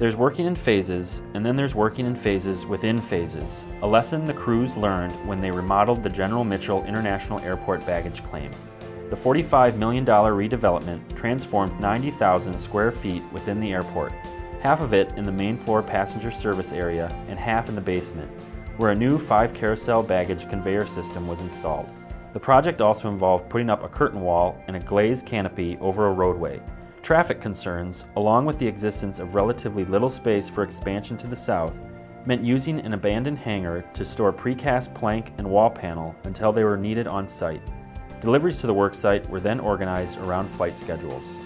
There's working in phases, and then there's working in phases within phases, a lesson the crews learned when they remodeled the General Mitchell International Airport baggage claim. The $45 million redevelopment transformed 90,000 square feet within the airport, half of it in the main floor passenger service area and half in the basement, where a new five carousel baggage conveyor system was installed. The project also involved putting up a curtain wall and a glazed canopy over a roadway, Traffic concerns, along with the existence of relatively little space for expansion to the south, meant using an abandoned hangar to store precast plank and wall panel until they were needed on site. Deliveries to the worksite were then organized around flight schedules.